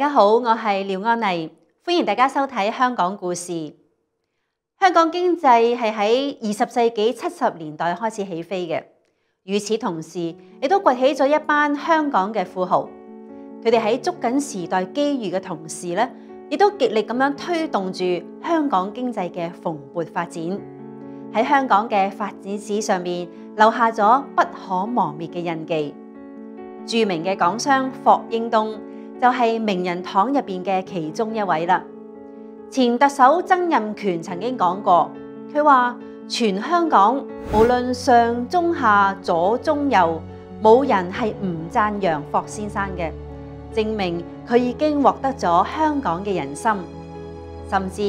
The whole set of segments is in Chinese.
大家好，我係廖安妮，歡迎大家收睇香港故事。香港經濟係喺二十世紀七十年代開始起飛嘅，與此同時，亦都崛起咗一班香港嘅富豪。佢哋喺捉緊時代機遇嘅同時咧，亦都極力咁樣推動住香港經濟嘅蓬勃發展。喺香港嘅發展史上面，留下咗不可磨滅嘅印記。著名嘅港商霍英東就係名人堂入边嘅其中一位啦。前特首曾蔭權曾經講過，佢話全香港無論上中下左中右，冇人係唔讚揚霍先生嘅，證明佢已經獲得咗香港嘅人心。甚至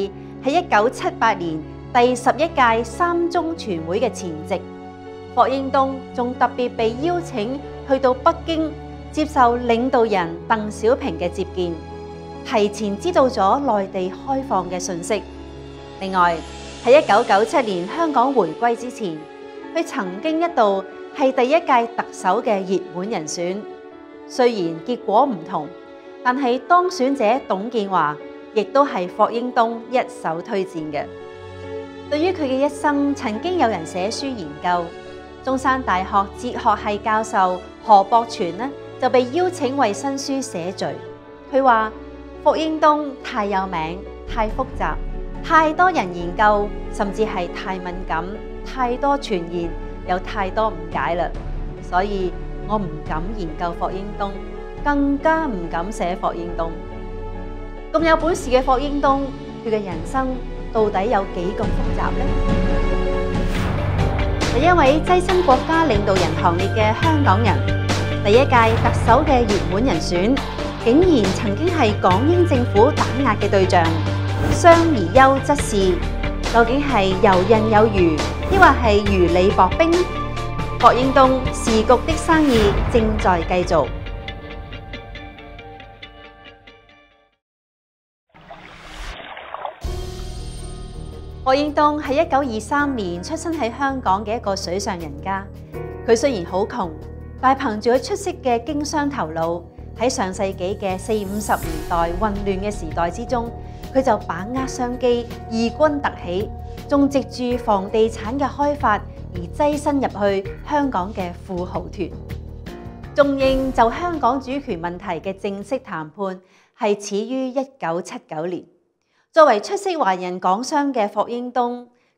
喺一九七八年第十一屆三中全會嘅前夕，霍英東仲特別被邀請去到北京接受領導人鄧小平嘅接見。提前知道咗內地開放嘅信息。另外喺一九九七年香港回歸之前，佢曾經一度係第一屆特首嘅熱門人選。雖然結果唔同，但係當選者董建華亦都係霍英東一手推薦嘅。對於佢嘅一生，曾經有人寫書研究。中山大學哲學系教授何博全呢就被邀請為新書寫序。佢話：霍英東太有名、太複雜、太多人研究，甚至係太敏感、太多傳言，有太多誤解啦。所以我唔敢研究霍英東，更加唔敢寫霍英東。咁有本事嘅霍英東，佢嘅人生到底有幾咁複雜呢？第一位跻身國家領導人行列嘅香港人，第一屆特首嘅热门人選。竟然曾經係港英政府打壓嘅對象，商而優則仕，究竟係游刃有餘，抑或係如履薄冰？霍英東時局的生意正在繼續。霍英東係一九二三年出生喺香港嘅一個水上人家，佢雖然好窮，但係憑住出色嘅經商頭腦。喺上世紀嘅四五十年代混亂嘅時代之中，佢就把握商機，異軍突起，仲藉住房地產嘅開發而躋身入去香港嘅富豪團。中英就香港主權問題嘅正式談判係始於一九七九年。作為出色華人港商嘅霍英東，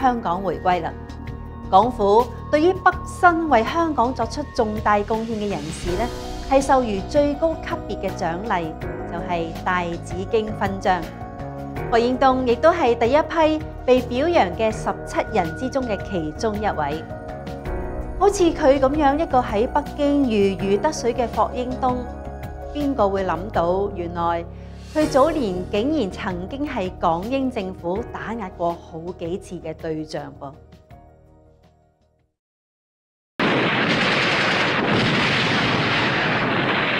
香港回歸啦。港府對於北新為香港作出重大貢獻嘅人士咧，係授予最高級別嘅獎勵，就係大紫荊勳章。霍英東亦都係第一批被表揚嘅十七人之中嘅其中一位。好似佢咁樣一個喺北京如鱼得水嘅霍英東，邊個會諗到原來佢早年竟然曾經係港英政府打壓過好幾次嘅對象噃？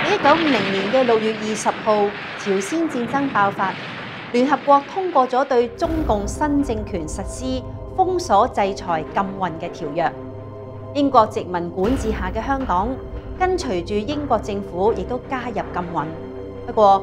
一九五零年嘅六月二十號，朝鮮戰爭爆發，聯合國通過咗對中共新政權實施封鎖、制裁、禁運嘅條約。英國殖民管治下嘅香港，跟隨住英國政府，亦都加入禁運。不過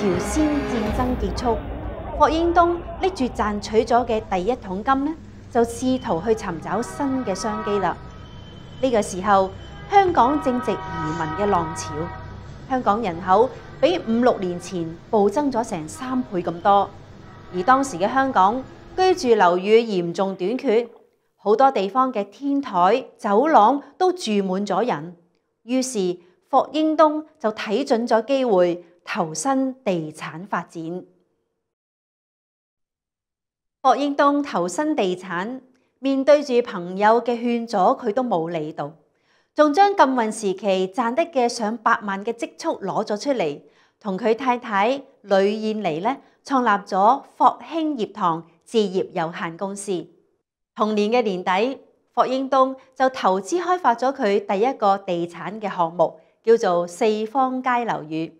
朝鮮戰爭結束，霍英東拎住賺取咗嘅第一桶金咧，就試圖去尋找新嘅商機啦。呢個時候，香港正值移民嘅浪潮。香港人口比五六年前暴增咗成三倍咁多。而當時嘅香港居住樓宇嚴重短缺，好多地方嘅天台、走廊都住滿咗人。於是霍英東就睇準咗機會，投身地產發展。霍英東投身地產，面對住朋友嘅勸阻，佢都冇理到，仲將禁運時期賺得嘅上百萬嘅積蓄攞咗出嚟，同佢太太吕燕妮咧創立咗霍興業堂置業有限公司。同年嘅年底，霍英東就投資開發咗佢第一個地產嘅項目，叫做四方街樓宇。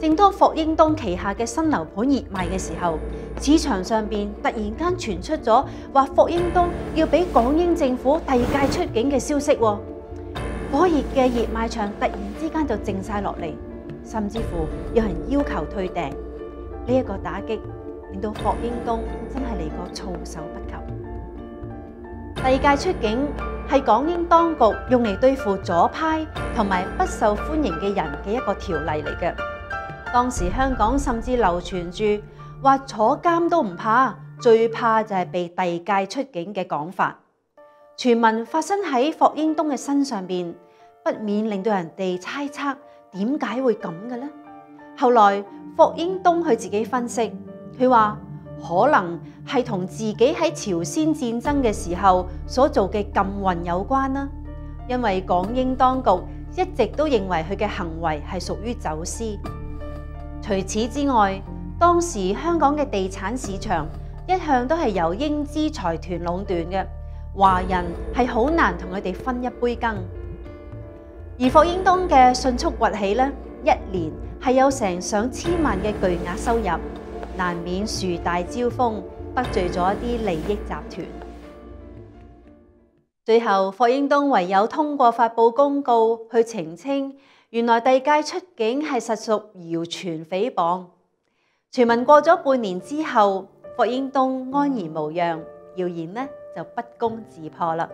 正當霍英東旗下嘅新樓盤熱賣嘅時候，市場上边突然間傳出咗話霍英東要俾港英政府遞解出境嘅消息，火熱嘅熱賣場突然之間就靜晒落嚟，甚至乎有人要求退訂。呢一個打擊令到霍英東真係嚟個措手不及。第二届出境係港英當局用嚟對付左派同埋不受歡迎嘅人嘅一個條例嚟嘅。當時香港甚至流傳住話坐監都唔怕，最怕就係被遞界出境嘅講法。傳聞發生喺霍英東嘅身上边，不免令到人哋猜測點解會咁嘅呢？後來霍英東佢自己分析，佢話可能係同自己喺朝鮮戰爭嘅時候所做嘅禁運有關啦。因為港英當局一直都認為佢嘅行為係屬於走私。除此之外，當時香港嘅地產市場一向都係由英資財團壟斷嘅，華人係好難同佢哋分一杯羹。而霍英東嘅迅速崛起咧，一年係有成上千萬嘅巨額收入，難免樹大招風，得罪咗一啲利益集團。最後，霍英東唯有通過發佈公告去澄清。原來地界出境係實屬謠傳誹謗，傳聞過咗半年之後，霍英東安然無恙，謠言呢就不攻自破啦。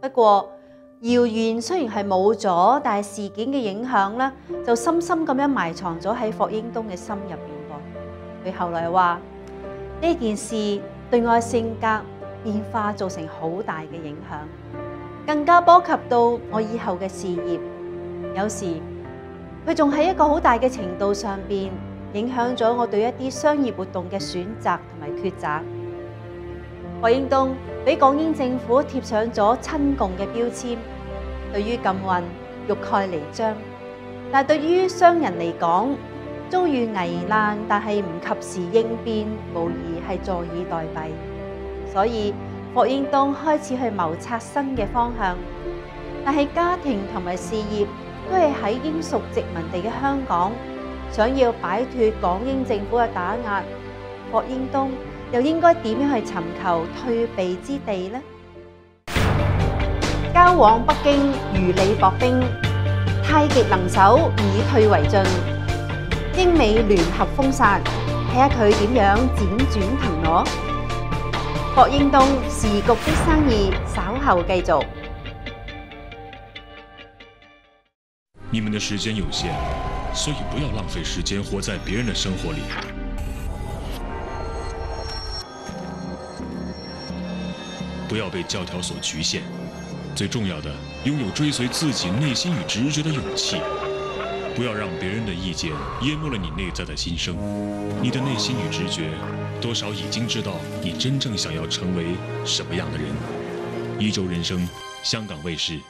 不過謠言雖然係冇咗，但係事件嘅影響呢就深深咁樣埋藏咗喺霍英東嘅心入边噃。佢後來話呢件事對我嘅性格變化造成好大嘅影響，更加波及到我以後嘅事業。有時佢仲喺一個好大嘅程度上边影響咗我對一啲商業活動嘅選擇同埋抉擇。霍英東俾港英政府貼上咗親共嘅標籤，對於禁運欲蓋彌彰，但係對於商人嚟講，遭遇危難但係唔及時應變，無疑係坐以待毙。所以霍英東開始去謀策新嘅方向，但係家庭同埋事業。都係喺英屬殖民地嘅香港，想要擺脫港英政府嘅打壓，霍英東又應該點樣去尋求退避之地呢？交往北京如履薄冰，太極能手以退為進，英美聯合封殺，睇下佢點樣輾轉騰挪。霍英東時局的生意，稍後繼續。你们的时间有限，所以不要浪费时间活在别人的生活里。不要被教条所局限，最重要的，拥有追随自己内心与直觉的勇气。不要让别人的意见淹没了你内在的心声。你的内心与直觉，多少已经知道你真正想要成为什么样的人。一周人生，香港卫视。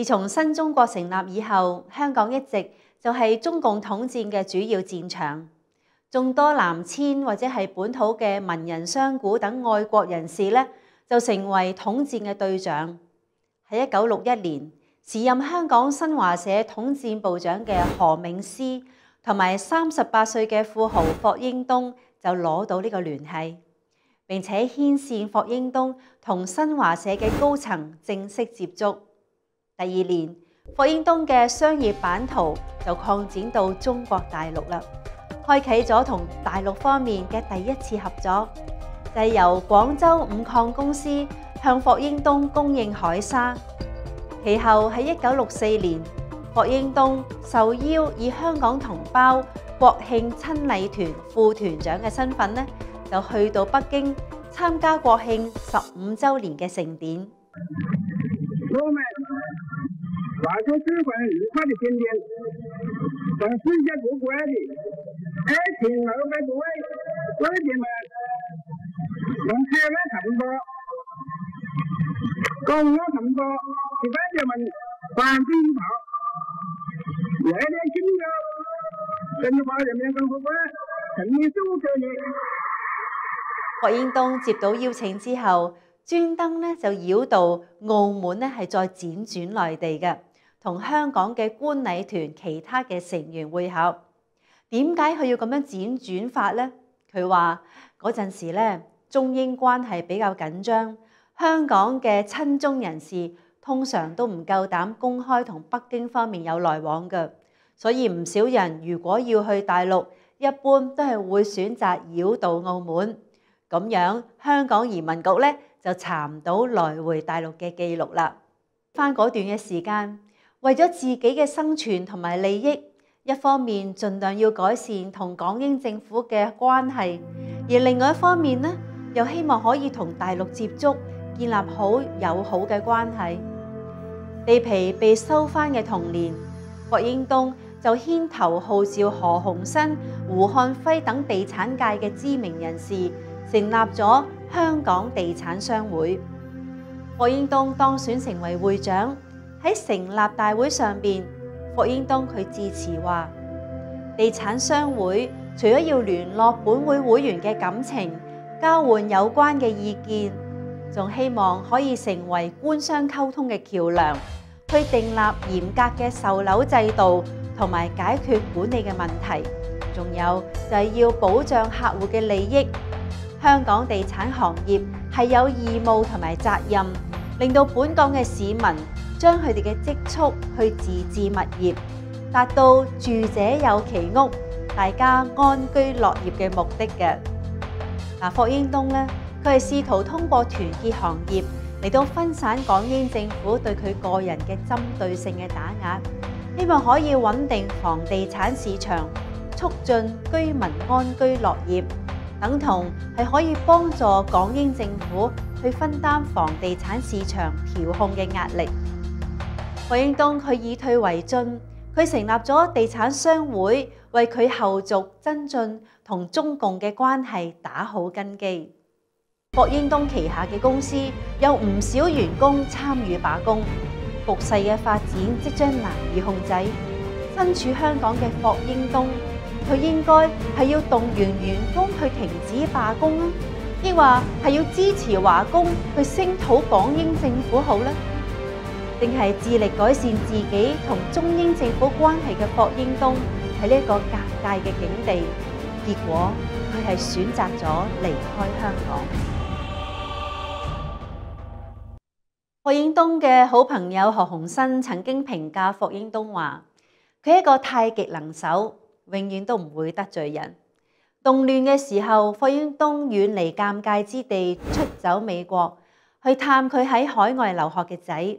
自從新中國成立以後，香港一直就係中共統戰嘅主要戰場。眾多南遷或者係本土嘅文人商賈等愛國人士咧，就成為統戰嘅對象。喺一九六一年，時任香港新華社統戰部長嘅何銘詩同埋三十八歲嘅富豪霍英東就攞到呢個聯繫，並且牽線霍英東同新華社嘅高層正式接觸。第二年，霍英东嘅商業版圖就擴展到中國大陸啦，開啟咗同大陸方面嘅第一次合作，就係由廣州五礦公司向霍英東供應海沙。其後喺一九六四年，霍英東受邀以香港同胞國慶親禮團副團長嘅身份呢，就去到北京參加國慶十五週年嘅盛典。外出吃飯愉快的天天，向世界各國的愛情二百多位姐姐們，用台灣差不多，跟我差不多的姐姐們團結一道，熱烈慶祝中華人民共和国成立十五週年。霍英東接到邀請之後，專登咧就繞道澳門咧，係再輾轉內地嘅。同香港嘅官禮團其他嘅成員會合，點解佢要咁樣輾轉法呢？佢話嗰陣時咧，中英關係比較緊張，香港嘅親中人士通常都唔夠膽公開同北京方面有來往嘅，所以唔少人如果要去大陸，一般都係會選擇繞道澳門，咁樣香港移民局咧就查唔到來回大陸嘅記錄啦。翻嗰段嘅時間。為咗自己嘅生存同埋利益，一方面盡量要改善同港英政府嘅關係，而另外一方面呢，又希望可以同大陸接觸，建立好友好嘅關係。地皮被收翻嘅同年，霍英東就牽頭號召何鴻燊、胡漢輝等地產界嘅知名人士，成立咗香港地產商會。霍英東當選成為會長。喺成立大會上边，霍英東佢致辭話：地產商會除咗要聯絡本會會員嘅感情，交換有關嘅意見，仲希望可以成為官商溝通嘅橋梁，去訂立嚴格嘅售樓制度，同埋解決管理嘅問題。仲有就係要保障客戶嘅利益。香港地產行業係有義務同埋責任，令到本港嘅市民。將佢哋嘅積蓄去自置物業，達到住者有其屋，大家安居樂業嘅目的嘅。嗱，霍英東咧，佢係試圖通過團結行業嚟到分散港英政府對佢個人嘅針對性嘅打壓，希望可以穩定房地產市場，促進居民安居樂業，等同係可以幫助港英政府去分擔房地產市場調控嘅壓力。霍英东佢以退为进，佢成立咗地产商会，为佢后续增进同中共嘅关系打好根基。霍英东旗下嘅公司有唔少员工参与罢工，局势嘅发展即将难以控制。身处香港嘅霍英东，佢应该系要动员员工去停止罢工啊，抑或系要支持华工去声讨港英政府好呢？定係致力改善自己同中英政府關係嘅霍英東喺呢一個尷尬嘅境地，結果佢係選擇咗離開香港。霍英東嘅好朋友何鸿燊曾經評價霍英東話：佢係一個太極能手，永遠都唔會得罪人。動亂嘅時候，霍英東遠離尷尬之地，出走美國去探佢喺海外留學嘅仔。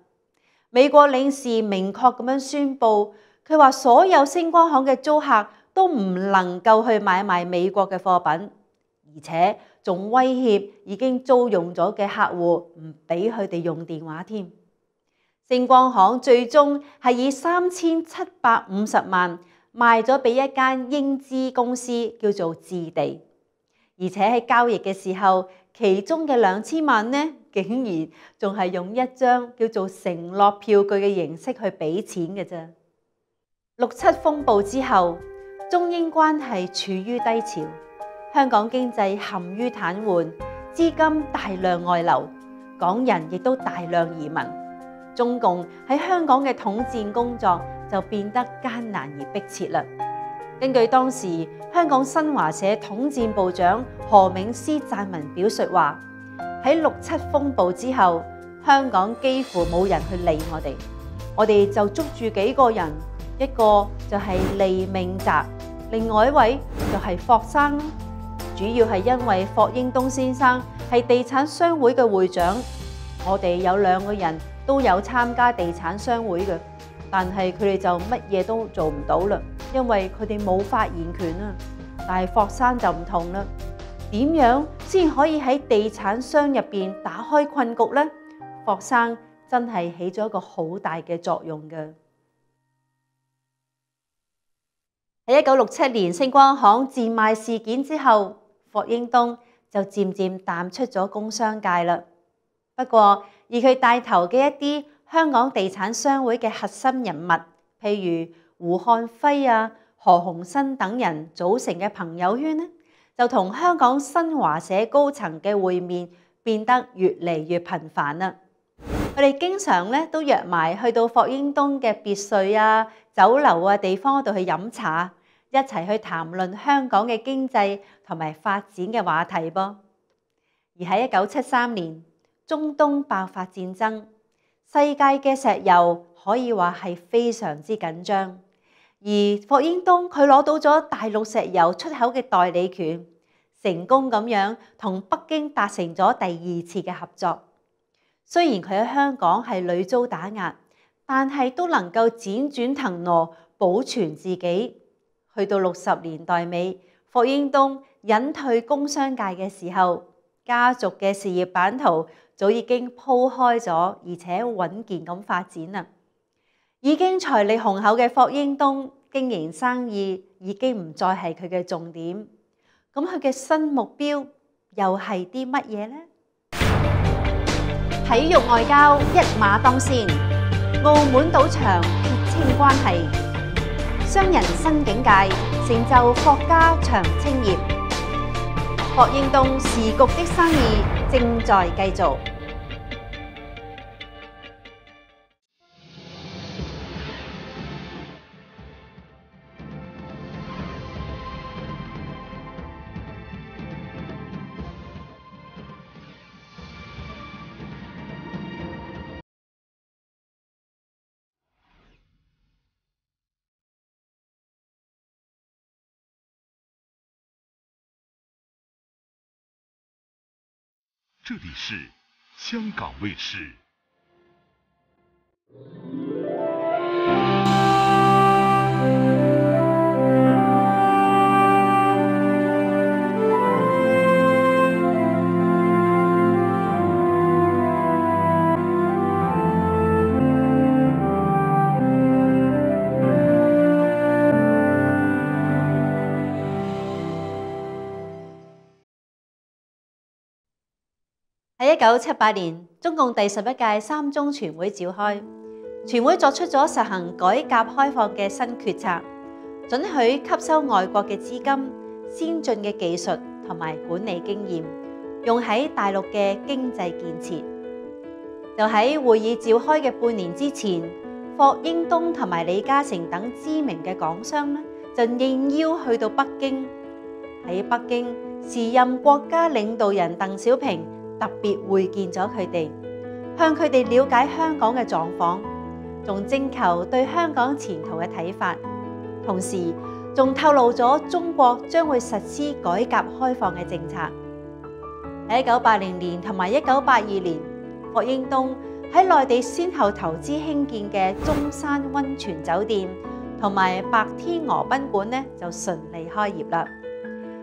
美國領事明確咁樣宣布，佢話所有星光行嘅租客都唔能夠去買賣美國嘅貨品，而且仲威脅已經租用咗嘅客戶唔俾佢哋用電話添。星光行最終係以三千七百五十萬賣咗俾一間英資公司，叫做置地，而且喺交易嘅時候，其中嘅兩千萬呢，竟然仲係用一張叫做承諾票據嘅形式去俾錢嘅啫。六七風暴之後，中英關係處於低潮，香港經濟陷於癱瘓，資金大量外流，港人亦都大量移民。中共喺香港嘅統戰工作就變得艱難而迫切啦。根據當時香港新華社統戰部長何銘詩撰文表述話：喺六七風暴之後，香港幾乎冇人去理我哋，我哋就捉住幾個人，一個就係利明澤，另外一位就係霍生。主要係因為霍英東先生係地產商會嘅會長，我哋有兩個人都有參加地產商會嘅，但係佢哋就乜嘢都做唔到啦，因為佢哋冇發言權啊。但係霍生就唔同啦，點樣先可以喺地產商入边打開困局呢？霍生真係起咗一個好大嘅作用嘅。喺一九六七年星光行賤賣事件之後，霍英東就漸漸淡出咗工商界啦。不過，以佢帶頭嘅一啲香港地產商會嘅核心人物，譬如胡漢輝啊、何鴻燊等人組成嘅朋友圈呢，就同香港新華社高層嘅會面變得越嚟越頻繁啦。佢哋經常咧都約埋去到霍英東嘅別墅啊、酒樓啊地方嗰度去飲茶，一齊去談論香港嘅經濟同埋發展嘅話題噃。而喺一九七三年，中東爆發戰爭，世界嘅石油可以話係非常之緊張，而霍英东佢攞到咗大陸石油出口嘅代理權，成功咁樣同北京達成咗第二次嘅合作。雖然佢喺香港係屢遭打壓，但係都能夠輾轉騰挪，保存自己。去到六十年代尾，霍英東隱退工商界嘅時候，家族嘅事業版圖早已經鋪開咗，而且穩健咁發展啦。已經財力雄厚嘅霍英東經營生意已經唔再係佢嘅重點，咁佢嘅新目標又係啲乜嘢呢？體育外交一馬當先，澳門賭場撇清關係，商人新境界，成就霍家長青業。霍英東時局的生意正在繼續。这里是香港卫视。一九七八年，中共第十一屆三中全會召開，全會作出咗實行改革開放嘅新決策，准許吸收外國嘅資金、先進嘅技術同埋管理經驗，用喺大陸嘅經濟建設。就喺會議召開嘅半年之前，霍英東同埋李嘉誠等知名嘅港商呢，就應邀去到北京。喺北京，時任國家領導人鄧小平，特別會見咗佢哋，向佢哋了解香港嘅狀況，仲征求對香港前途嘅睇法，同時仲透露咗中國將會實施改革開放嘅政策。喺一九八零年同埋一九八二年，霍英東喺內地先後投資興建嘅中山溫泉酒店同埋白天鵝賓館呢，就順利開業啦。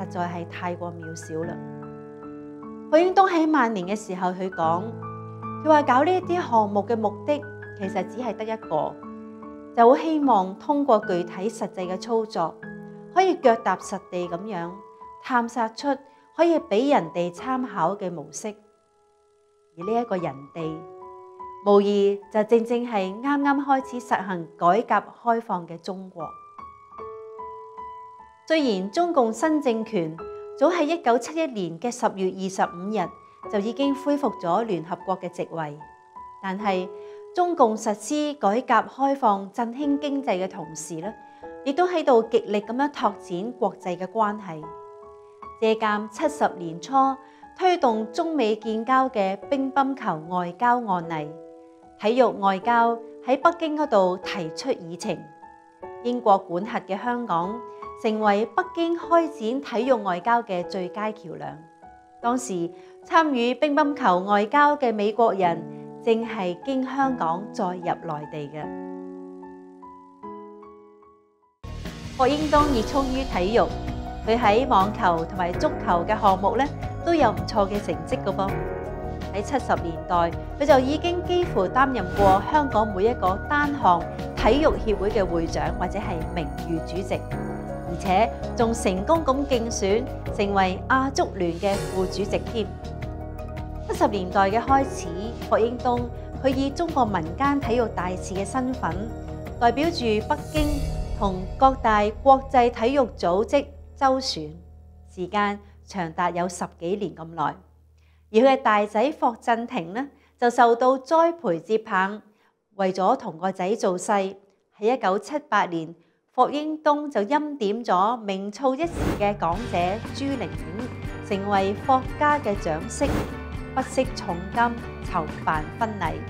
實在係太過渺小啦。许英东喺晚年嘅時候，佢講：佢話搞呢一啲項目嘅目的，其實只係得一個，就好希望通過具體實際嘅操作，可以腳踏實地咁樣探索出可以俾人哋參考嘅模式。而呢一個人哋，無疑就正正係啱啱開始實行改革開放嘅中國。雖然中共新政權早喺一九七一年嘅十月二十五日就已經恢復咗聯合國嘅席位，但係中共實施改革開放、振興經濟嘅同時咧，亦都喺度極力咁樣拓展國際嘅關係，借鉴七十年初推動中美建交嘅乒乓球外交案例，體育外交喺北京嗰度提出議程，英國管轄嘅香港成為北京開展體育外交嘅最佳橋梁。當時參與乒乓球外交嘅美國人，正係經香港再入內地嘅。霍英東熱衷於體育，佢喺網球同埋足球嘅項目咧都有唔錯嘅成績噶噃。喺七十年代，佢就已經幾乎擔任過香港每一個單項體育協會嘅會長或者係名譽主席，且仲成功咁競選成為亞足聯嘅副主席添。七十年代嘅開始，霍英東佢以中國民間體育大使嘅身份，代表住北京同各大國際體育組織周旋，時間長達有十幾年咁耐。而佢嘅大仔霍震霆呢，就受到栽培接棒，為咗同個仔做勢，喺一九七八年，霍英东就钦点咗名噪一时嘅港姐朱玲玲，成为霍家嘅长媳。不惜重金筹办婚礼，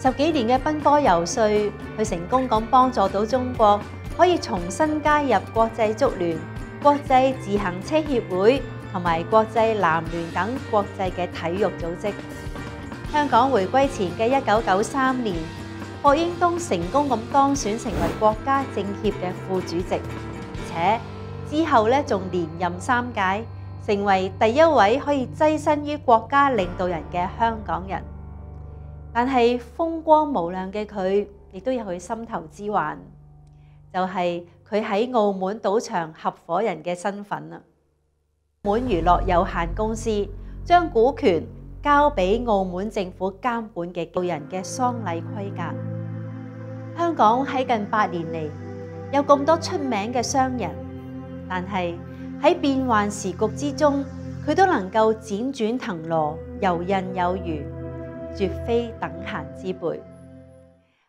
十几年嘅奔波游说，佢成功咁帮助到中国可以重新加入国际足联、国际自行车协会同埋国际篮联等国际嘅体育组织。香港回归前嘅一九九三年，霍英東成功咁當選成為國家政協嘅副主席，而且之後咧仲連任三屆。成為第一位可以跻身於國家領導人嘅香港人，但係風光無量嘅佢，亦都有佢心頭之患，就係佢喺澳門賭場合伙人嘅身份啦。澳門娛樂有限公司將股權交俾澳門政府監管嘅個人嘅喪禮規格。香港喺近八年嚟有咁多出名嘅商人，但系，喺变幻时局之中，佢都能够辗转腾挪，游刃有余，绝非等闲之辈。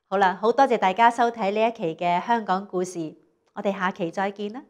好啦，好多谢大家收睇呢一期嘅香港故事，我哋下期再见啦。